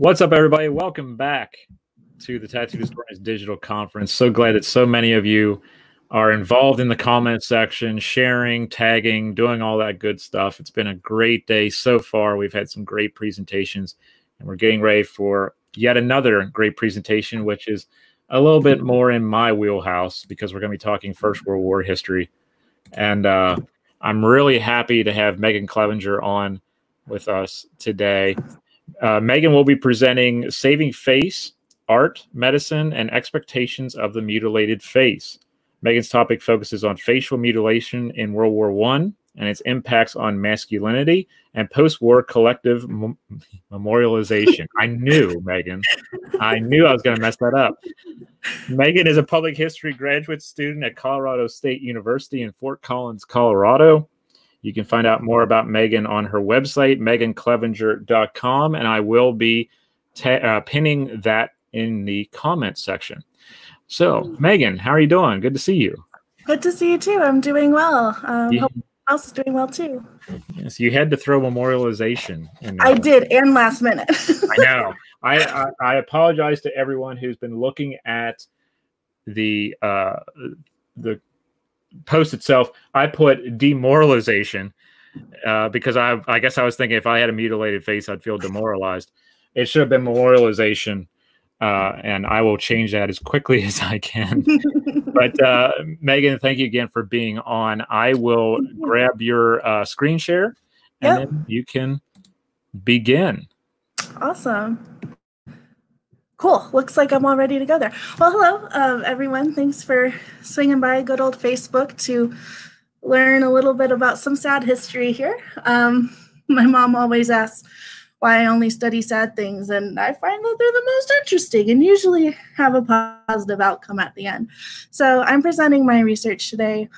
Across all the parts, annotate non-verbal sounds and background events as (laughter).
What's up, everybody? Welcome back to the Tattooed Historian's Digital Conference. So glad that so many of you are involved in the comment section, sharing, tagging, doing all that good stuff. It's been a great day so far. We've had some great presentations, and we're getting ready for yet another great presentation, which is a little bit more in my wheelhouse because we're going to be talking First World War history. And uh, I'm really happy to have Megan Clevenger on with us today. Uh, Megan will be presenting Saving Face, Art, Medicine, and Expectations of the Mutilated Face. Megan's topic focuses on facial mutilation in World War One and its impacts on masculinity and post-war collective m- memorialization. I knew, Megan. I knew I was going to mess that up. Megan is a public history graduate student at Colorado State University in Fort Collins, Colorado. You can find out more about Megan on her website, meganclevenger.com, and I will be ta- uh, pinning that in the comments section. So, Megan, how are you doing? Good to see you. Good to see you too. I'm doing well. Um, hope else is doing well too. Yes, you had to throw memorialization. In I did, and last minute. I know. I, I, I apologize to everyone who's been looking at the uh, the post itself. I put demoralization uh, because I I guess I was thinking if I had a mutilated face, I'd feel demoralized. It should have been memorialization uh, and I will change that as quickly (laughs) as I can. but uh, Megan, thank you again for being on. I will grab your uh, screen share and yep. then you can begin. Awesome. Cool. Looks like I'm all ready to go there. Well, hello, um, everyone. Thanks for swinging by good old Facebook to learn a little bit about some sad history here. Um, (laughs) my mom always asks, why I only study sad things. And I find that they're the most interesting and usually have a positive outcome at the end. So I'm presenting my research today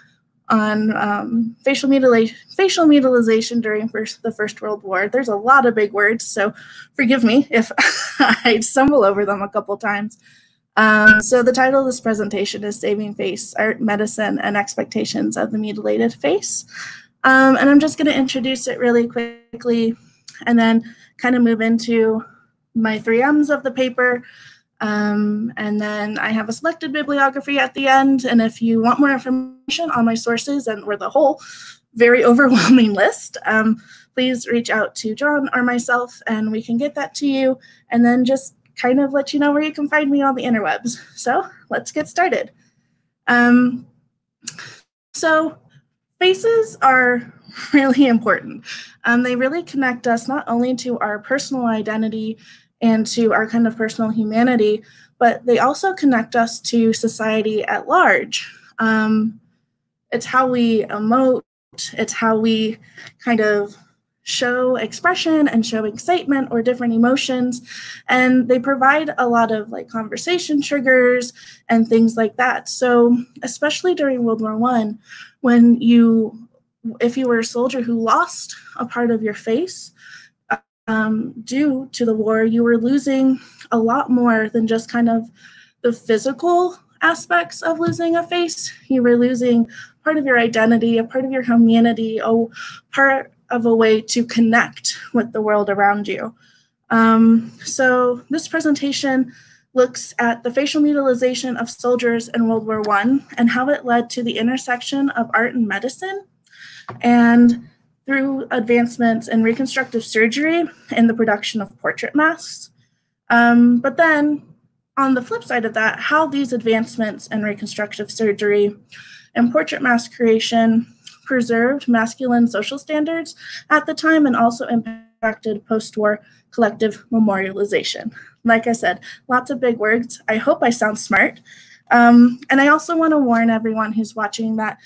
on um, facial, mutilation, facial mutilization during first, the First World War. There's a lot of big words, so forgive me if (laughs) I stumble over them a couple times. Um, so the title of this presentation is Saving Face, Art, Medicine, and Expectations of the Mutilated Face. Um, and I'm just going to introduce it really quickly and then kind of move into my three M's of the paper. Um, and then I have a selected bibliography at the end. And if you want more information on my sources and or the whole very (laughs) overwhelming list, um, please reach out to John or myself and we can get that to you and then just kind of let you know where you can find me on the interwebs. So let's get started. Um, so faces are (laughs) really important. Um, they really connect us not only to our personal identity and to our kind of personal humanity, but they also connect us to society at large. Um, it's how we emote, it's how we kind of show expression and show excitement or different emotions and they provide a lot of like conversation triggers and things like that so especially during world war one when you if you were a soldier who lost a part of your face um, due to the war, you were losing a lot more than just kind of the physical aspects of losing a face. You were losing part of your identity, a part of your humanity, a part of a way to connect with the world around you. Um, so this presentation looks at the facial mutilization of soldiers in World War I and how it led to the intersection of art and medicine and through advancements in reconstructive surgery and the production of portrait masks. Um, but then, on the flip side of that, how these advancements in reconstructive surgery and portrait mask creation preserved masculine social standards at the time and also impacted post war collective memorialization. Like I said, lots of big words. I hope I sound smart. Um, and I also want to warn everyone who's watching that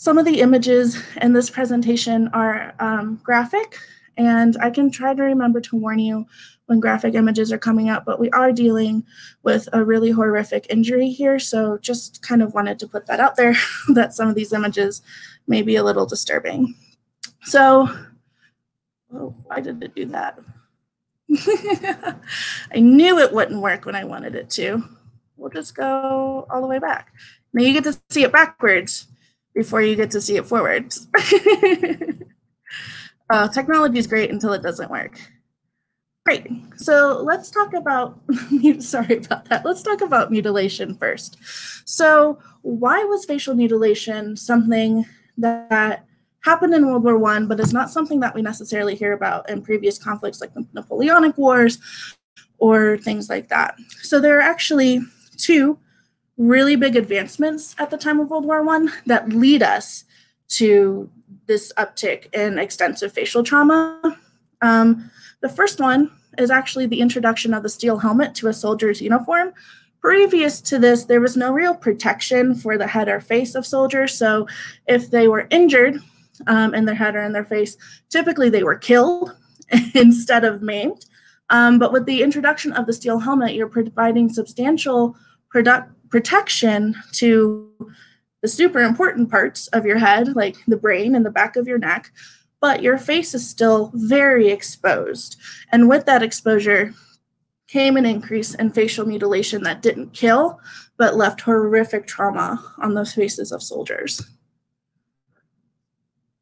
some of the images in this presentation are um, graphic, and I can try to remember to warn you when graphic images are coming up, but we are dealing with a really horrific injury here, so just kind of wanted to put that out there (laughs) that some of these images may be a little disturbing. So, oh, why did it do that? (laughs) I knew it wouldn't work when I wanted it to. We'll just go all the way back. Now you get to see it backwards before you get to see it forwards. (laughs) uh, technology is great until it doesn't work. Great. So let's talk about, (laughs) sorry about that. Let's talk about mutilation first. So why was facial mutilation something that happened in World War One, but is not something that we necessarily hear about in previous conflicts like the Napoleonic Wars or things like that. So there are actually two really big advancements at the time of World War One that lead us to this uptick in extensive facial trauma. Um, the first one is actually the introduction of the steel helmet to a soldier's uniform. Previous to this, there was no real protection for the head or face of soldiers. So if they were injured um, in their head or in their face, typically they were killed (laughs) instead of maimed. Um, but with the introduction of the steel helmet, you're providing substantial product protection to the super important parts of your head, like the brain and the back of your neck, but your face is still very exposed. And with that exposure came an increase in facial mutilation that didn't kill, but left horrific trauma on the faces of soldiers.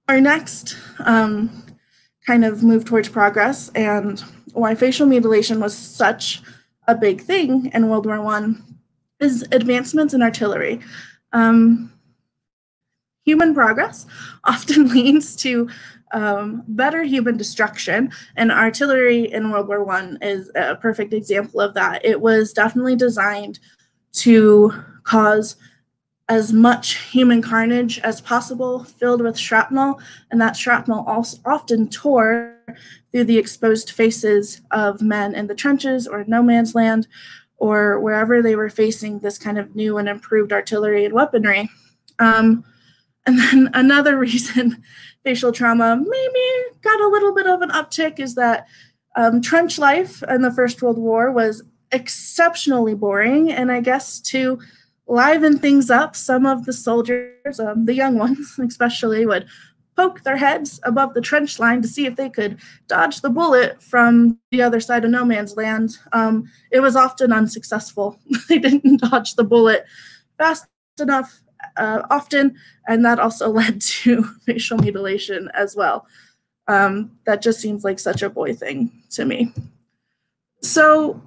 Our next um, kind of move towards progress and why facial mutilation was such a big thing in World War One is advancements in artillery. Um, human progress (laughs) often (laughs) leads to um, better human destruction, and artillery in World War One is a perfect example of that. It was definitely designed to cause as much human carnage as possible, filled with shrapnel, and that shrapnel also often tore through the exposed faces of men in the trenches or no man's land, or wherever they were facing this kind of new and improved artillery and weaponry. Um, and then (laughs) another reason (laughs) facial trauma maybe got a little bit of an uptick is that um, trench life in the First World War was exceptionally boring. And I guess to liven things up, some of the soldiers, um, the young (laughs) ones especially, would poke their heads above the trench line to see if they could dodge the bullet from the other side of no man's land. Um, it was often unsuccessful. (laughs) they didn't dodge the bullet fast enough uh, often, and that also (laughs) led to facial mutilation as well. Um, that just seems like such a boy thing to me. So,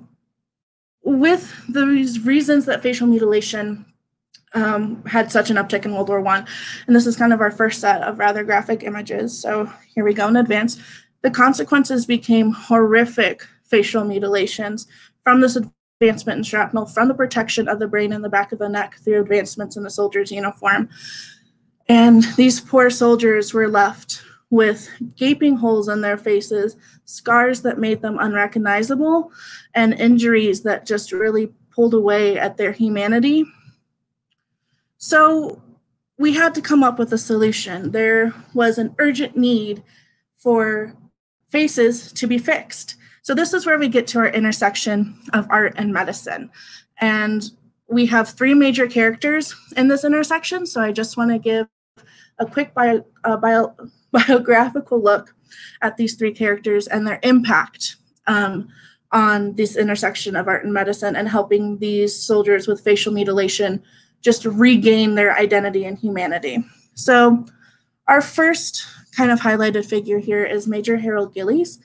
with these reasons that facial mutilation um, had such an uptick in World War One, and this is kind of our first set of rather graphic images. So here we go in advance. The consequences became horrific facial mutilations from this advancement in shrapnel from the protection of the brain and the back of the neck through advancements in the soldier's uniform. And these poor soldiers were left with gaping holes in their faces, scars that made them unrecognizable, and injuries that just really pulled away at their humanity. So we had to come up with a solution. There was an urgent need for faces to be fixed. So this is where we get to our intersection of art and medicine. And we have three major characters in this intersection. So I just want to give a quick bio, bio, (laughs) biographical look at these three characters and their impact um, on this intersection of art and medicine and helping these soldiers with facial mutilation just regain their identity and humanity. So our first kind of highlighted figure here is Major Harold Gillies.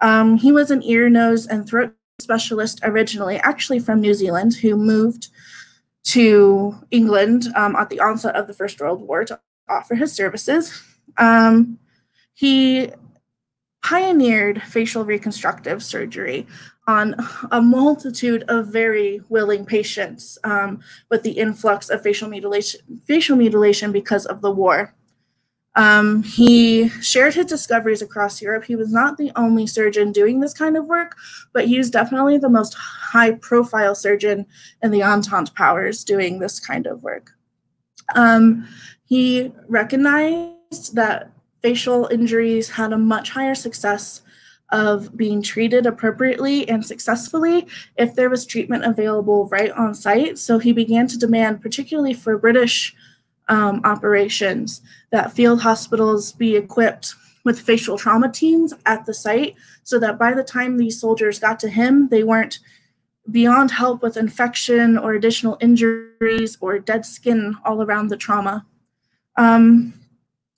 Um, he was an ear, nose, and throat specialist originally, actually from New Zealand, who moved to England um, at the onset of the First World War to offer his services. Um, he pioneered facial reconstructive surgery on a multitude of very willing patients um, with the influx of facial mutilation, facial mutilation because of the war. Um, he shared his discoveries across Europe. He was not the only surgeon doing this kind of work, but he was definitely the most high profile surgeon in the Entente powers doing this kind of work. Um, he recognized that facial injuries had a much higher success of being treated appropriately and successfully if there was treatment available right on site. So he began to demand, particularly for British um, operations that field hospitals be equipped with facial trauma teams at the site so that by the time these soldiers got to him, they weren't beyond help with infection or additional injuries or dead skin all around the trauma. Um,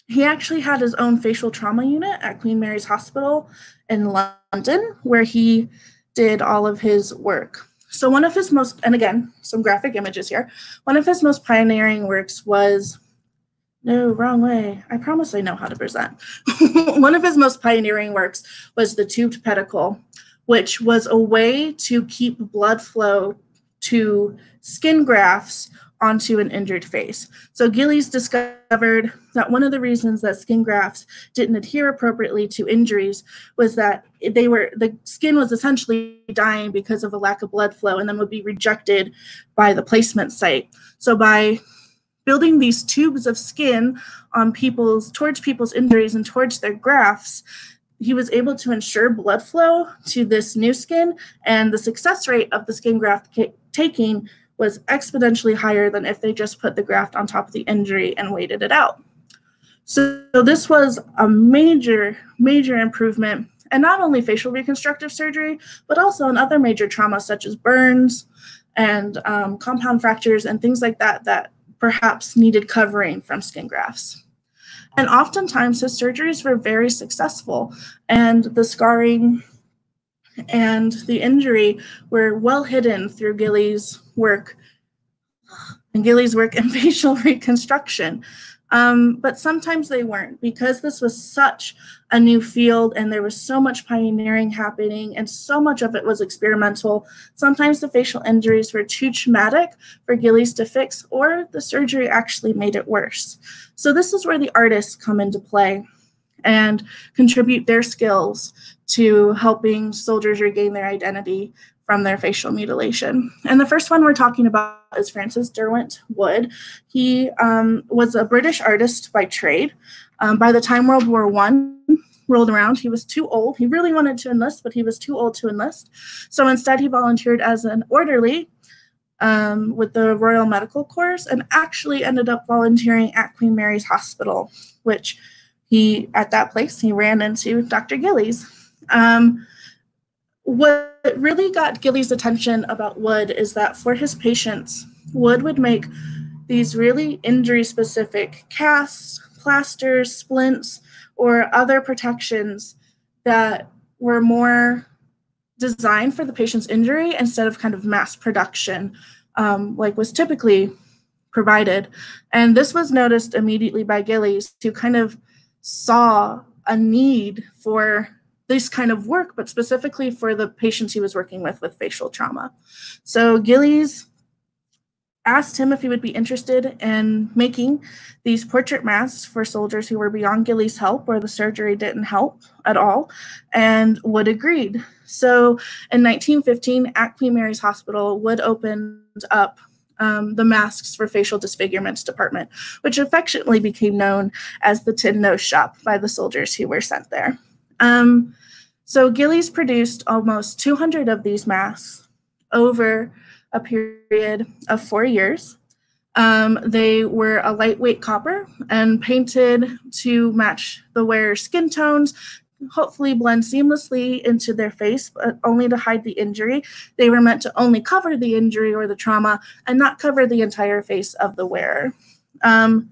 he actually had his own facial trauma unit at Queen Mary's Hospital in London, where he did all of his work. So, one of his most, and again, some graphic images here, one of his most pioneering works was no, wrong way. I promise I know how to present. (laughs) one of his most pioneering works was the tubed pedicle, which was a way to keep blood flow to skin grafts onto an injured face. So Gillies discovered that one of the reasons that skin grafts didn't adhere appropriately to injuries was that they were the skin was essentially dying because of a lack of blood flow and then would be rejected by the placement site. So by building these tubes of skin on people's towards people's injuries and towards their grafts, he was able to ensure blood flow to this new skin and the success rate of the skin graft taking was exponentially higher than if they just put the graft on top of the injury and waited it out. So, so this was a major, major improvement, and not only facial reconstructive surgery, but also in other major traumas such as burns and um, compound fractures and things like that that perhaps needed covering from skin grafts. And oftentimes his surgeries were very successful, and the scarring and the injury were well hidden through Gillies' work and Gillies' work in (laughs) facial reconstruction. Um, but sometimes they weren't because this was such a new field and there was so much pioneering happening and so much of it was experimental. Sometimes the facial injuries were too traumatic for Gillies to fix, or the surgery actually made it worse. So, this is where the artists come into play and contribute their skills to helping soldiers regain their identity from their facial mutilation. And the first one we're talking about is Francis Derwent Wood. He um, was a British artist by trade. Um, by the time World War One rolled around, he was too old. He really wanted to enlist, but he was too old to enlist. So instead, he volunteered as an orderly um, with the Royal Medical Corps and actually ended up volunteering at Queen Mary's Hospital, which he, at that place, he ran into Dr. Gillies. What really got Gillies' attention about Wood is that for his patients, Wood would make these really injury specific casts, plasters, splints, or other protections that were more designed for the patient's injury instead of kind of mass production, um, like was typically provided. And this was noticed immediately by Gillies, who kind of saw a need for this kind of work, but specifically for the patients he was working with with facial trauma. So Gillies asked him if he would be interested in making these portrait masks for soldiers who were beyond Gillies' help or the surgery didn't help at all, and Wood agreed. So in 1915, at Queen Mary's Hospital, Wood opened up um, the masks for facial disfigurements department, which affectionately became known as the Tin Nose Shop by the soldiers who were sent there. Um, so Gillies produced almost 200 of these masks over a period of four years. Um, they were a lightweight copper and painted to match the wearer's skin tones, hopefully blend seamlessly into their face, but only to hide the injury. They were meant to only cover the injury or the trauma and not cover the entire face of the wearer. Um,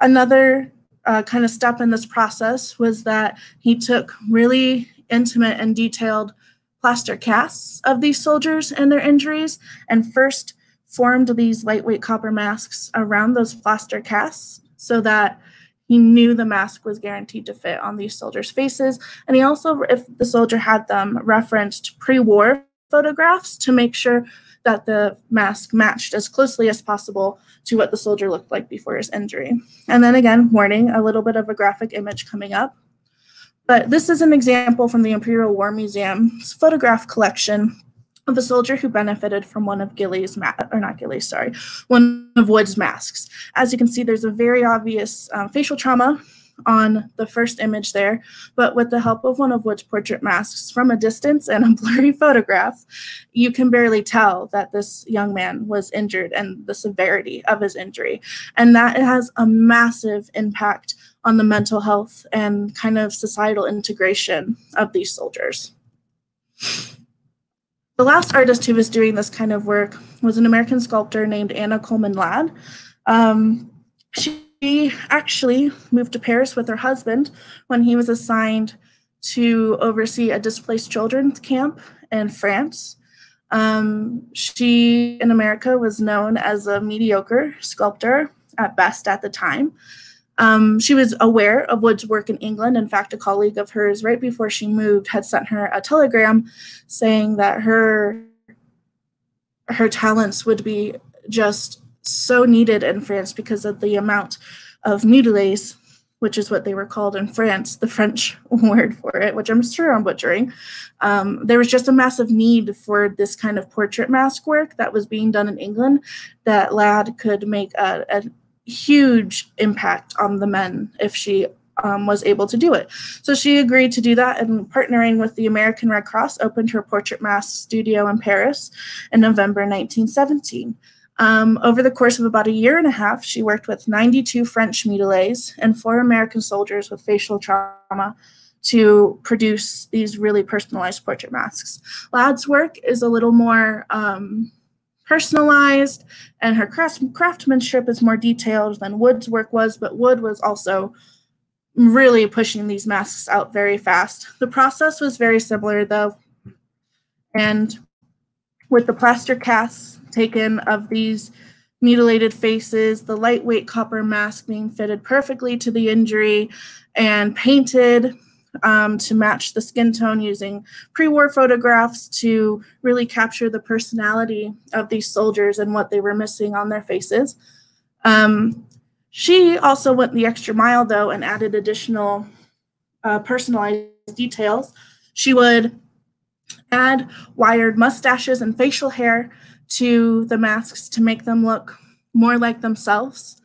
another uh, kind of step in this process was that he took really intimate and detailed plaster casts of these soldiers and their injuries, and first formed these lightweight copper masks around those plaster casts so that he knew the mask was guaranteed to fit on these soldiers' faces. And he also, if the soldier had them, referenced pre war photographs to make sure that the mask matched as closely as possible to what the soldier looked like before his injury. And then again, warning, a little bit of a graphic image coming up. But this is an example from the Imperial War Museum's photograph collection of a soldier who benefited from one of Gillies, ma- or not Gillies, sorry, one of Wood's masks. As you can see, there's a very obvious um, facial trauma on the first image there, but with the help of one of Wood's portrait masks from a distance and a (laughs) blurry photograph, you can barely tell that this young man was injured and the severity of his injury. And that has a massive impact on the mental health and kind of societal integration of these soldiers. The last artist who was doing this kind of work was an American sculptor named Anna Coleman Ladd. Um, she actually moved to Paris with her husband when he was assigned to oversee a displaced children's camp in France. Um, she in America was known as a mediocre sculptor at best at the time. Um, she was aware of Wood's work in England. In fact, a colleague of hers, right before she moved, had sent her a telegram saying that her her talents would be just so needed in France because of the amount of mutilés, which is what they were called in France, the French (laughs) word for it, which I'm sure I'm butchering. Um, there was just a massive need for this kind of portrait mask work that was being done in England that Ladd could make a, a huge impact on the men if she um, was able to do it. So she agreed to do that and partnering with the American Red Cross opened her portrait mask studio in Paris in November 1917. Um, over the course of about a year and a half, she worked with 92 French mutilés and four American soldiers with facial trauma to produce these really personalized portrait masks. Ladd's work is a little more um, personalized and her craftsmanship is more detailed than Wood's work was, but Wood was also really pushing these masks out very fast. The process was very similar though. And with the plaster casts taken of these mutilated faces, the lightweight copper mask being fitted perfectly to the injury and painted um, to match the skin tone using pre-war photographs to really capture the personality of these soldiers and what they were missing on their faces. Um, she also went the extra mile though and added additional uh, personalized details. She would add wired mustaches and facial hair to the masks to make them look more like themselves.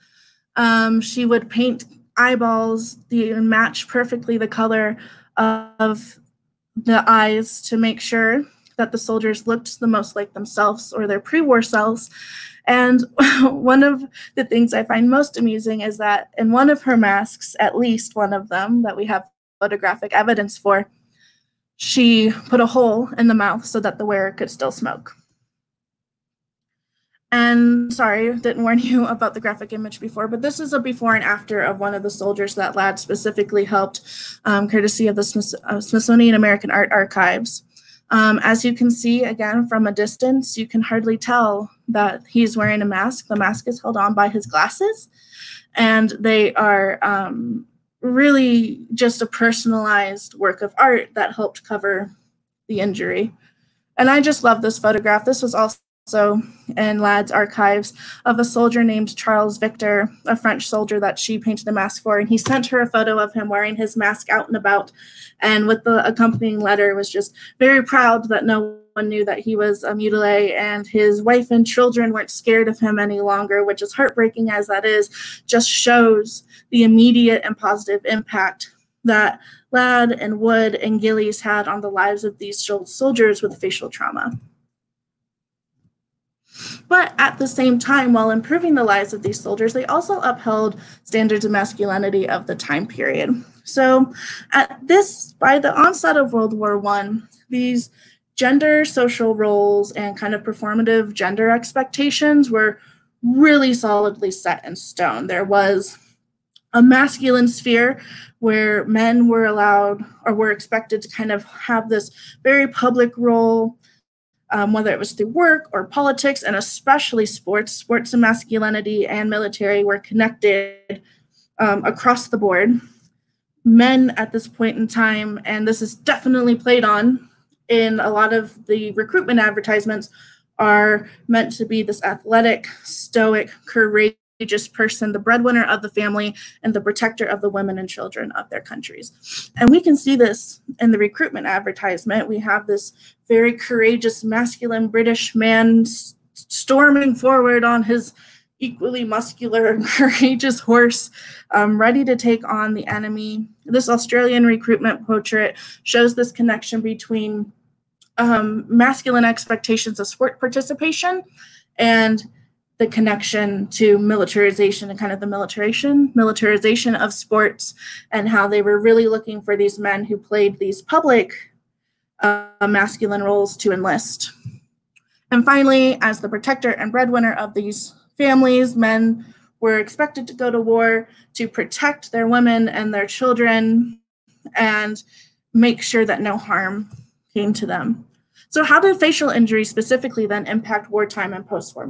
Um, she would paint eyeballs the match perfectly the color of the eyes to make sure that the soldiers looked the most like themselves or their pre-war selves. And (laughs) one of the things I find most amusing is that in one of her masks, at least one of them that we have photographic evidence for, she put a hole in the mouth so that the wearer could still smoke. And sorry, didn't warn you (laughs) about the graphic image before, but this is a before and after of one of the soldiers that Ladd specifically helped, um, courtesy of the uh, Smithsonian American Art Archives. Um, as you can see, again, from a distance, you can hardly tell that he's wearing a mask. The mask is held on by his glasses, and they are um, really just a personalized work of art that helped cover the injury. And I just love this photograph. This was also also in Ladd's archives of a soldier named Charles Victor, a French soldier that she painted a mask for. And he sent her a photo of him wearing his mask out and about. And with the accompanying letter was just very proud that no one knew that he was a mutilé and his wife and children weren't scared of him any longer, which is heartbreaking as that is, just shows the immediate and positive impact that Ladd and Wood and Gillies had on the lives of these soldiers with facial trauma. But at the same time, while improving the lives of these soldiers, they also upheld standards of masculinity of the time period. So, at this, by the onset of World War One, these gender social roles and kind of performative gender expectations were really solidly set in stone. There was a masculine sphere where men were allowed or were expected to kind of have this very public role um, whether it was through work or politics, and especially sports. Sports and masculinity and military were connected um, across the board. Men at this point in time, and this is definitely played on in a lot of the recruitment advertisements, are meant to be this athletic, stoic, courageous courageous person, the breadwinner of the family, and the protector of the women and children of their countries. And we can see this in the recruitment advertisement. We have this very courageous, masculine British man storming forward on his equally muscular and (laughs) courageous horse, um, ready to take on the enemy. This Australian recruitment portrait shows this connection between um, masculine expectations of sport participation and the connection to militarization and kind of the militarization militarization of sports and how they were really looking for these men who played these public uh, masculine roles to enlist. And finally, as the protector and breadwinner of these families, men were expected to go to war to protect their women and their children and make sure that no harm came to them. So, how did facial injuries specifically then impact wartime and post war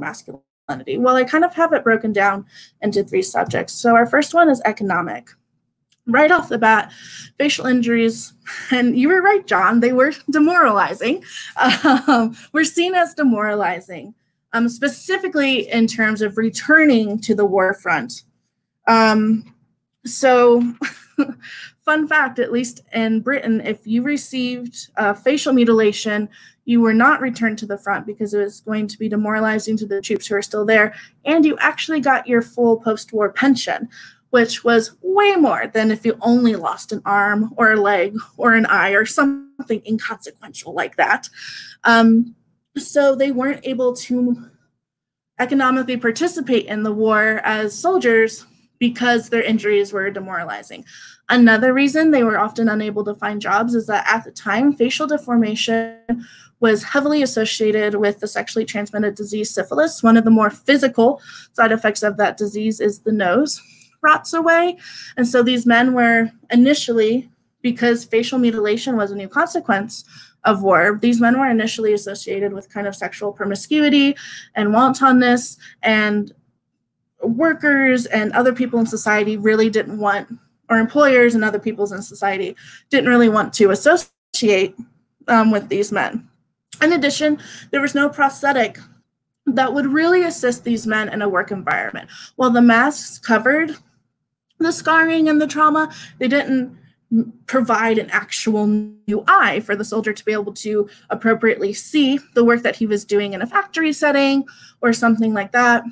Well, I kind of have it broken down into three subjects. So, our first one is economic. Right off the bat, facial injuries, (laughs) and you were right, John, they were (laughs) demoralizing, um, were seen as demoralizing, um, specifically in terms of returning to the war front. Um, so, (laughs) fun fact, at least in Britain, if you received uh, facial mutilation, you were not returned to the front because it was going to be demoralizing to the troops who are still there, and you actually got your full post war pension, which was way more than if you only lost an arm or a leg or an eye or something inconsequential like that. Um, so they weren't able to economically participate in the war as soldiers because their injuries were demoralizing. Another reason they were often unable to find jobs is that at the time, facial deformation was heavily associated with the sexually transmitted disease syphilis. One of the more physical side effects of that disease is the nose rots away. And so these men were initially, because facial mutilation was a new consequence of war, these men were initially associated with kind of sexual promiscuity and wantonness and workers and other people in society really didn't want or employers and other peoples in society didn't really want to associate um, with these men. In addition, there was no prosthetic that would really assist these men in a work environment. While the masks covered the scarring and the trauma, they didn't provide an actual new eye for the soldier to be able to appropriately see the work that he was doing in a factory setting or something like that.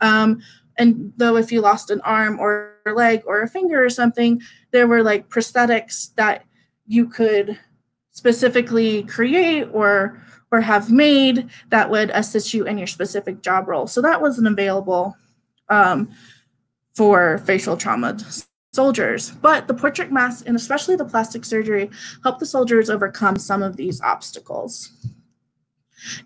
Um, and though if you lost an arm or leg or a finger or something, there were like prosthetics that you could specifically create or or have made that would assist you in your specific job role. So that wasn't available um, for facial trauma soldiers. But the portrait mask and especially the plastic surgery helped the soldiers overcome some of these obstacles.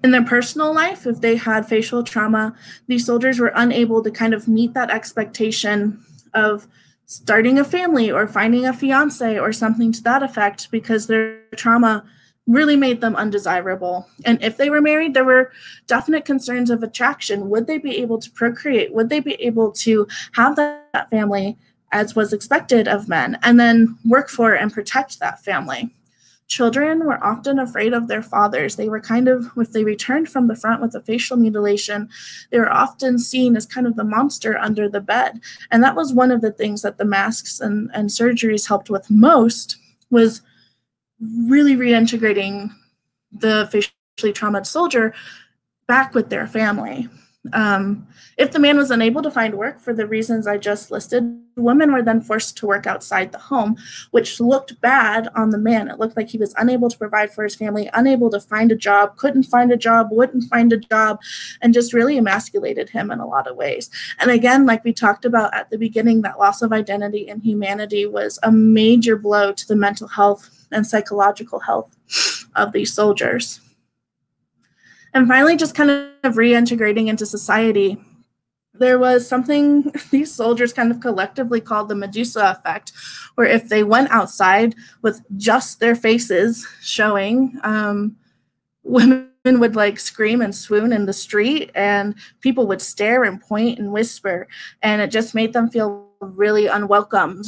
In their personal life, if they had facial trauma, these soldiers were unable to kind of meet that expectation of starting a family or finding a fiance or something to that effect because their trauma really made them undesirable. And if they were married, there were definite concerns of attraction. Would they be able to procreate? Would they be able to have that family as was expected of men and then work for and protect that family? Children were often afraid of their fathers. They were kind of, if they returned from the front with a facial mutilation, they were often seen as kind of the monster under the bed. And that was one of the things that the masks and, and surgeries helped with most was really reintegrating the facially traumatized soldier back with their family. Um, if the man was unable to find work for the reasons I just listed, women were then forced to work outside the home, which looked bad on the man. It looked like he was unable to provide for his family, unable to find a job, couldn't find a job, wouldn't find a job, and just really emasculated him in a lot of ways. And again, like we talked about at the beginning, that loss of identity and humanity was a major blow to the mental health and psychological health of these soldiers. And finally, just kind of reintegrating into society. There was something (laughs) these soldiers kind of collectively called the Medusa effect, where if they went outside with just their faces showing, um, women would like scream and swoon in the street, and people would stare and point and whisper, and it just made them feel really unwelcomed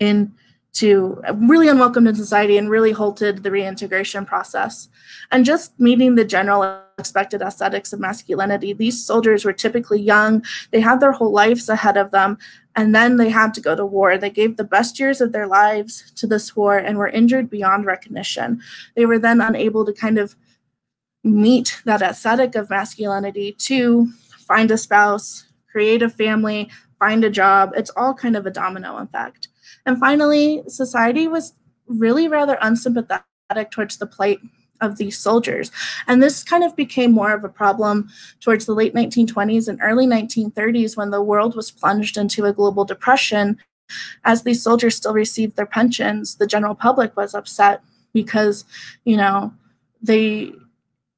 in to really unwelcomed in society and really halted the reintegration process. And just meeting the general expected aesthetics of masculinity, these soldiers were typically young, they had their whole lives ahead of them, and then they had to go to war. They gave the best years of their lives to this war and were injured beyond recognition. They were then unable to kind of meet that aesthetic of masculinity to find a spouse, create a family, find a job. It's all kind of a domino effect. And finally, society was really rather unsympathetic towards the plight of these soldiers. And this kind of became more of a problem towards the late 1920s and early 1930s when the world was plunged into a global depression. As these soldiers still received their pensions, the general public was upset because, you know, they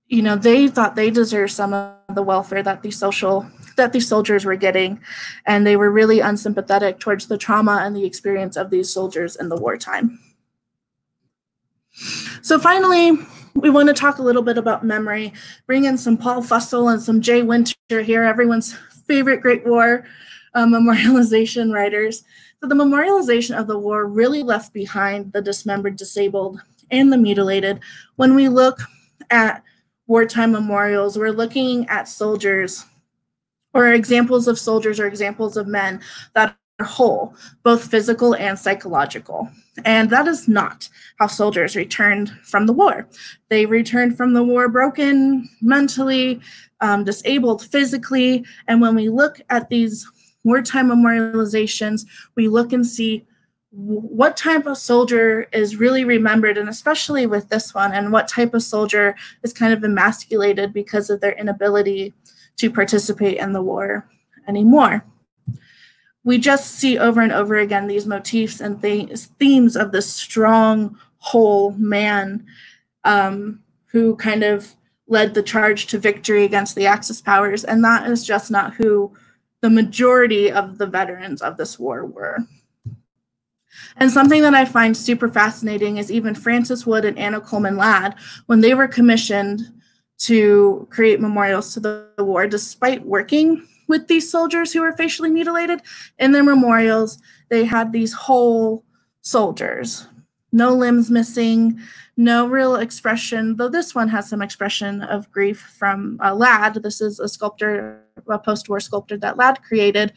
you know they thought they deserved some of the welfare that these social that these soldiers were getting, and they were really unsympathetic towards the trauma and the experience of these soldiers in the wartime. So finally, we want to talk a little bit about memory, bring in some Paul Fussell and some Jay Winter here, everyone's favorite Great War uh, memorialization writers. So the memorialization of the war really left behind the dismembered, disabled, and the mutilated. When we look at wartime memorials, we're looking at soldiers or examples of soldiers or examples of men that are whole, both physical and psychological. And that is not how soldiers returned from the war. They returned from the war broken mentally, um, disabled physically. And when we look at these wartime memorializations, we look and see what type of soldier is really remembered, and especially with this one, and what type of soldier is kind of emasculated because of their inability to participate in the war anymore. We just see over and over again these motifs and th- themes of the strong, whole man um, who kind of led the charge to victory against the Axis powers, and that is just not who the majority of the veterans of this war were. And something that I find super fascinating is even Francis Wood and Anna Coleman Ladd, when they were commissioned to create memorials to the war, despite working with these soldiers who were facially mutilated, in their memorials, they had these whole soldiers, no limbs missing, no real expression, though this one has some expression of grief from uh, Ladd. This is a sculptor, a post war sculptor that Ladd created.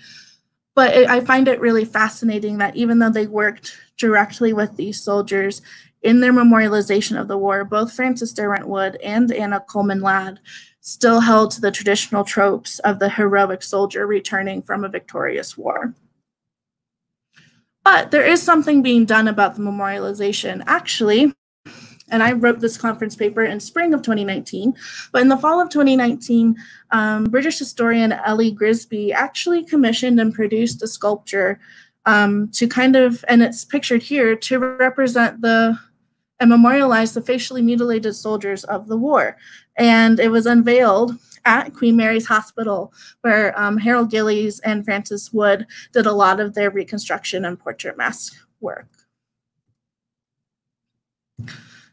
But it, I find it really fascinating that even though they worked directly with these soldiers in their memorialization of the war, both Francis Derwent Wood and Anna Coleman Ladd still held to the traditional tropes of the heroic soldier returning from a victorious war. But there is something being done about the memorialization. Actually, and I wrote this conference paper in spring of 2019. But in the fall of 2019, um, British historian Ellie Grisby actually commissioned and produced a sculpture um, to kind of, and it's pictured here, to represent the and memorialize the facially mutilated soldiers of the war. And it was unveiled at Queen Mary's Hospital, where um, Harold Gillies and Francis Wood did a lot of their reconstruction and portrait mask work.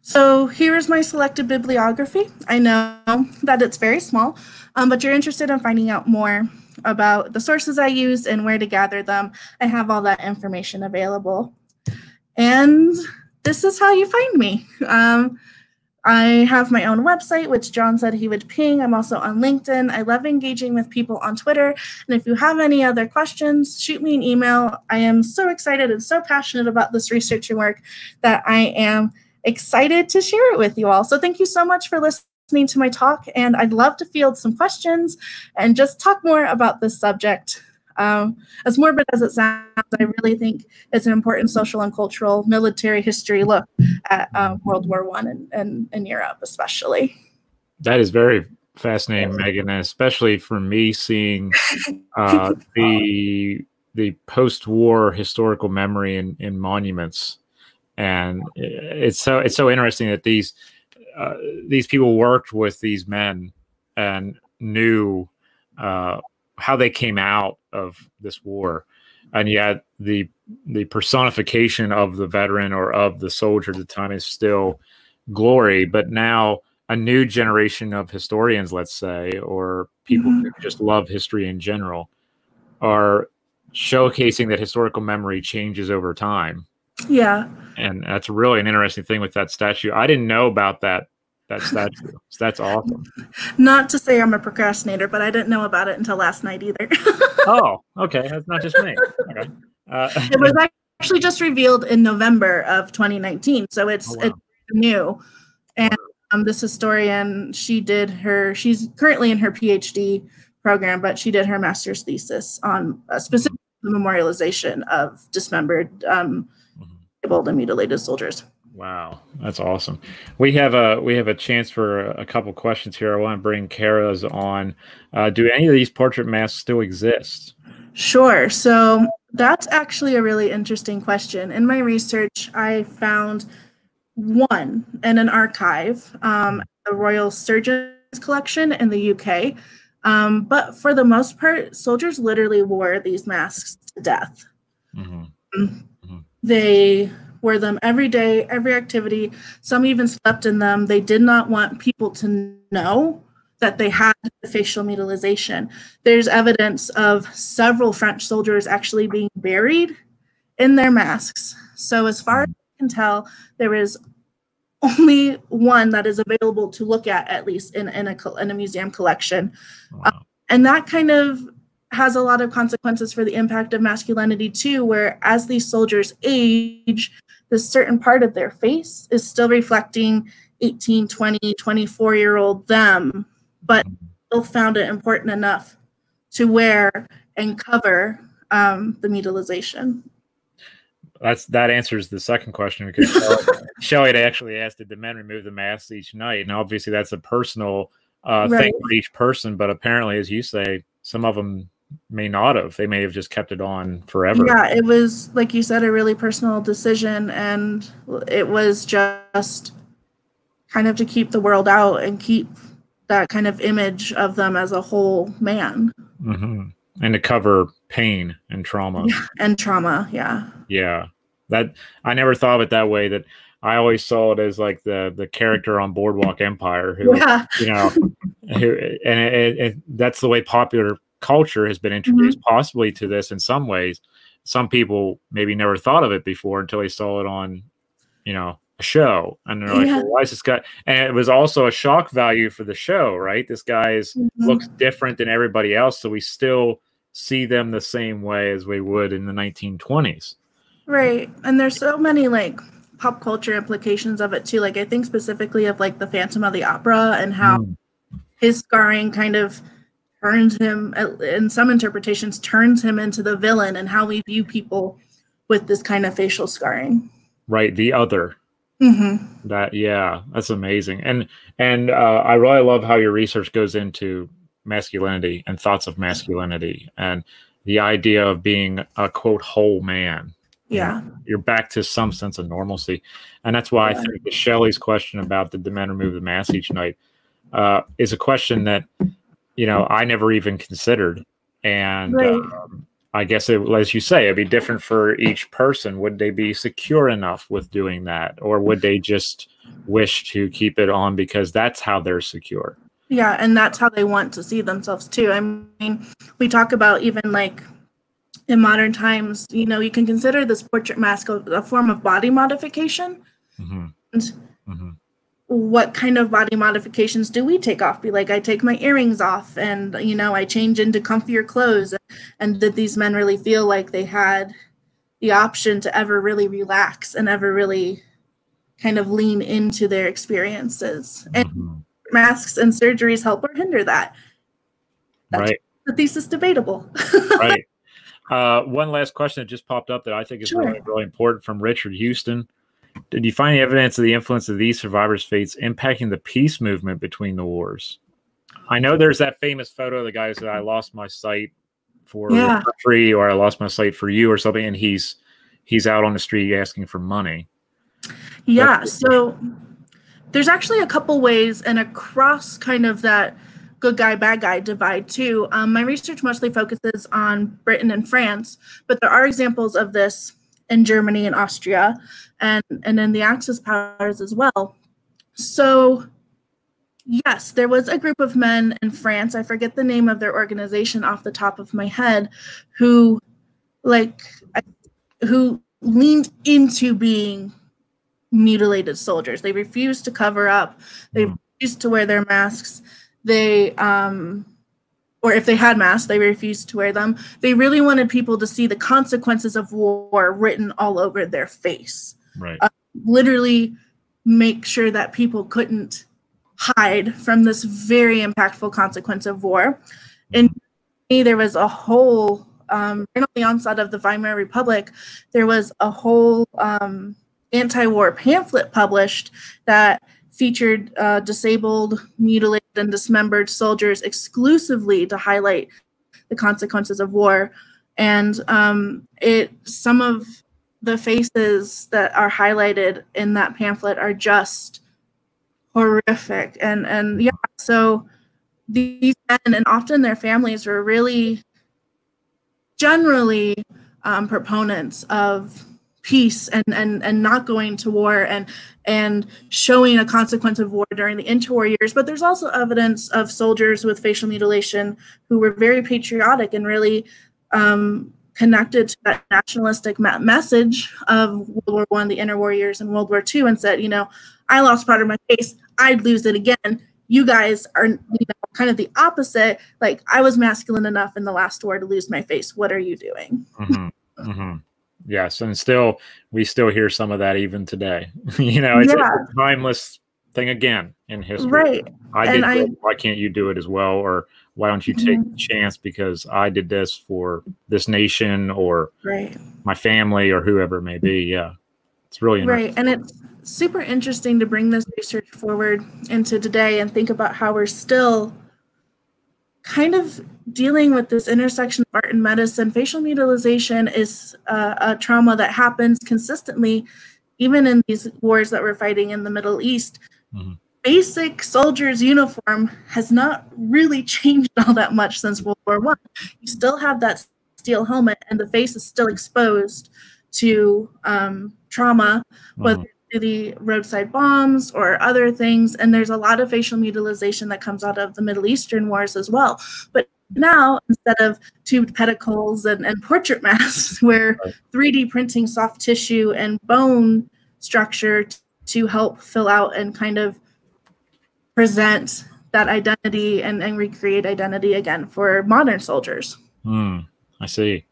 So here's my selected bibliography. I know that it's very small, um, but you're interested in finding out more about the sources I use and where to gather them. I have all that information available. And this is how you find me. Um, I have my own website, which John said he would ping. I'm also on LinkedIn. I love engaging with people on Twitter. And if you have any other questions, shoot me an email. I am so excited and so passionate about this research and work that I am excited to share it with you all. So thank you so much for listening to my talk. And I'd love to field some questions and just talk more about this subject. Um, as morbid as it sounds, I really think it's an important social and cultural military history look at uh, World War One and, and, and Europe, especially. That is very fascinating, Megan, and especially for me seeing (laughs) uh, the the post-war historical memory in, in monuments and it's so it's so interesting that these uh, these people worked with these men and knew uh, how they came out of this war, and yet the the personification of the veteran or of the soldier at the time is still glory, but now a new generation of historians, let's say, or people mm-hmm. who just love history in general, are showcasing that historical memory changes over time yeah. And that's really an interesting thing with that statue. I didn't know about that that statue. so that's awesome. Not to say I'm a procrastinator, but I didn't know about it until last night either. (laughs) oh, okay. That's not just me. Okay. Uh, (laughs) it was actually just revealed in November of 2019, so it's oh, wow. it's new. And um, this historian, she did her. She's currently in her PhD program, but she did her master's thesis on uh, specific memorialization of dismembered um, disabled and mutilated soldiers. Wow, that's awesome. We have a we have a chance for a couple questions here. I want to bring Kara's on. Uh, do any of these portrait masks still exist? Sure. So that's actually a really interesting question. In my research, I found one in an archive, um, the Royal Surgeons Collection in the UK. Um, but for the most part, soldiers literally wore these masks to death. Mm-hmm. Mm-hmm. They wore them every day, every activity. Some even slept in them. They did not want people to know that they had the facial mutilization. There's evidence of several French soldiers actually being buried in their masks. So, as far as I can tell, there is only one that is available to look at, at least in, in, a, in a museum collection. Wow. Um, and that kind of has a lot of consequences for the impact of masculinity, too, where as these soldiers age, this certain part of their face is still reflecting 18, 20, 24 year old them, but still found it important enough to wear and cover um, the mutilization that's that answers the second question because Shelly, (laughs) Shelly had actually asked, did the men remove the masks each night? And obviously, that's a personal uh, right. thing for each person. But apparently, as you say, some of them may not have. They may have just kept it on forever. Yeah, it was like you said, a really personal decision, and it was just kind of to keep the world out and keep that kind of image of them as a whole man. Mm-hmm. And to cover pain and trauma. Yeah, and trauma, yeah. Yeah. That I never thought of it that way. That I always saw it as like the the character on Boardwalk Empire, who yeah. you know, who, and it, it, that's the way popular culture has been introduced, mm-hmm. possibly to this in some ways. Some people maybe never thought of it before until they saw it on, you know, a show, and they're like, yeah. well, "Why is this guy?" And it was also a shock value for the show, right? This guy mm-hmm. looks different than everybody else, so we still see them the same way as we would in the 1920s. Right. And there's so many like pop culture implications of it too. Like I think specifically of like the Phantom of the Opera and how mm. his scarring kind of turns him in some interpretations turns him into the villain and how we view people with this kind of facial scarring. Right, the other. Mm-hmm. That yeah, that's amazing. And and uh, I really love how your research goes into masculinity and thoughts of masculinity and the idea of being a quote whole man yeah you're back to some sense of normalcy and that's why yeah. i think Shelly's question about did the men remove the mask each night uh, is a question that you know i never even considered and right. um, i guess it, as you say it'd be different for each person would they be secure enough with doing that or would they just wish to keep it on because that's how they're secure yeah and that's how they want to see themselves too i mean we talk about even like in modern times, you know, you can consider this portrait mask a, a form of body modification. Mm-hmm. And mm-hmm. What kind of body modifications do we take off? Be like, I take my earrings off and, you know, I change into comfier clothes. And did these men really feel like they had the option to ever really relax and ever really kind of lean into their experiences? And mm-hmm. masks and surgeries help or hinder that. That's right. The thesis debatable. (laughs) right. Uh, one last question that just popped up that I think is sure. really, really important from Richard Houston. Did you find any evidence of the influence of these survivors' fates impacting the peace movement between the wars? I know there's that famous photo of the guy who said, I lost my sight for yeah. free or I lost my sight for you or something, and he's he's out on the street asking for money. Yeah, so there's actually a couple ways and across kind of that good guy, bad guy divide too. Um, my research mostly focuses on Britain and France, but there are examples of this in Germany and Austria and, and in the Axis powers as well. So, yes, there was a group of men in France, I forget the name of their organization off the top of my head, who, like, who leaned into being mutilated soldiers. They refused to cover up, they hmm. refused to wear their masks they um, or if they had masks, they refused to wear them. They really wanted people to see the consequences of war written all over their face. Right. Uh, literally make sure that people couldn't hide from this very impactful consequence of war. And mm-hmm. there was a whole, um, on the onset of the Weimar Republic, there was a whole um, anti-war pamphlet published that featured uh, disabled, mutilated, and dismembered soldiers exclusively to highlight the consequences of war. And um, it some of the faces that are highlighted in that pamphlet are just horrific. And and yeah, so these men and often their families were really generally um, proponents of peace and, and and not going to war and and showing a consequence of war during the interwar years but there's also evidence of soldiers with facial mutilation who were very patriotic and really um, connected to that nationalistic message of World War One, the interwar years, and World War Two, and said, you know, I lost part of my face, I'd lose it again. You guys are, you know, kind of the opposite. Like I was masculine enough in the last war to lose my face. What are you doing? Mm-hmm. Mm-hmm. Yes, and still we still hear some of that even today. (laughs) you know, it's, yeah. a timeless thing again in history. Right. I did. I, why can't you do it as well? Or why don't you take mm-hmm. the chance because I did this for this nation or right. my family or whoever it may be. Yeah. It's really right. And it's super interesting to bring this research forward into today and think about how we're still kind of dealing with this intersection of art and medicine. Facial mutilization is uh, a trauma that happens consistently, even in these wars that we're fighting in the Middle East. Mm-hmm basic soldier's uniform has not really (laughs) changed all that much since World War One. You still have that steel helmet, and the face is still exposed to um, trauma, whether mm-hmm. The roadside bombs or other things. And there's a lot of facial mutilation that comes out of the Middle Eastern wars as well. But now, instead of tubed pedicles and, and portrait (laughs) masks, we're 3D printing soft tissue and bone structure to help fill out and kind of present that identity and, and recreate identity again for modern soldiers. Hmm. I see.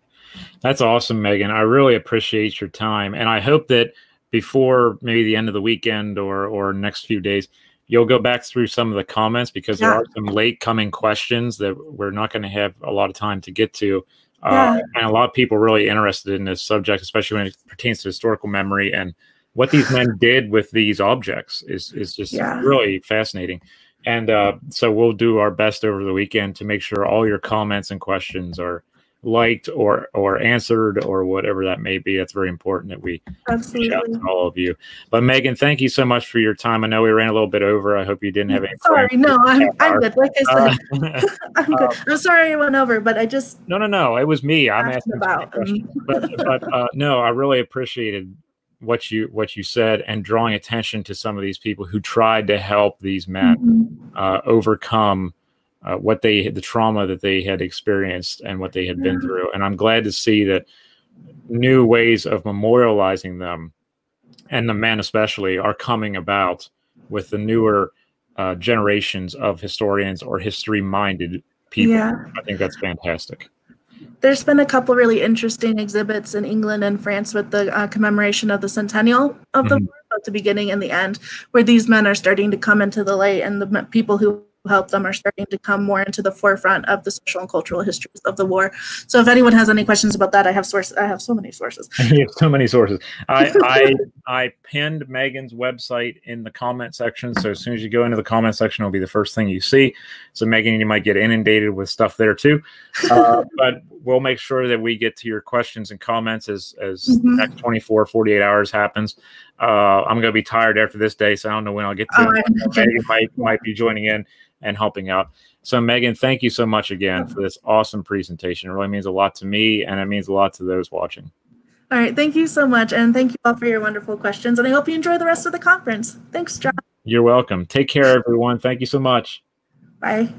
That's awesome, Megan. I really appreciate your time. And I hope that before maybe the end of the weekend or or next few days, you'll go back through some of the comments because yeah. there are some late coming questions that we're not going to have a lot of time to get to. Uh, and a lot of people really interested in this subject, especially when it pertains to historical memory and what these men did with these objects is is just yeah. really fascinating. And uh, so we'll do our best over the weekend to make sure all your comments and questions are liked or or answered or whatever that may be. It's very important that we Absolutely. shout to all of you. But Megan, thank you so much for your time. I know we ran a little bit over. I hope you didn't have any. Sorry, no, I'm, (laughs) I'm good. Like I said, uh, (laughs) I'm (laughs) good. Um, I'm sorry I went over, but I just no, no, no. It was me. I'm asking about. but but uh, no, I really appreciated what you what you said and drawing attention to some of these people who tried to help these men mm-hmm. uh, overcome uh, what they the trauma that they had experienced and what they had been through and i'm glad to see that new ways of memorializing them and the men especially are coming about with the newer uh, generations of historians or history minded people yeah. i think that's fantastic there's been a couple really interesting exhibits in England and France with the uh, commemoration of the centennial of the mm-hmm. war, at the beginning and the end, where these men are starting to come into the light, and the people who help them are starting to come more into the forefront of the social and cultural histories of the war. So if anyone has any questions about that, I have sources. I have so many sources. (laughs) you have so many sources. I, (laughs) I I pinned Megan's website in the comment section. So as soon as you go into the comment section, it'll be the first thing you see. So Megan, you might get inundated with stuff there too. Uh, (laughs) but we'll make sure that we get to your questions and comments as as mm-hmm. next 24, 48 hours happens. Uh, I'm going to be tired after this day, so I don't know when I'll get to. Oh, Megan might might be joining in and helping out. So, Megan, thank you so much again for this awesome presentation. It really means a lot to me, and it means a lot to those watching. All right. Thank you so much. And thank you all for your wonderful questions. And I hope you enjoy the rest of the conference. Thanks, John. You're welcome. Take care, everyone. Thank you so much. Bye.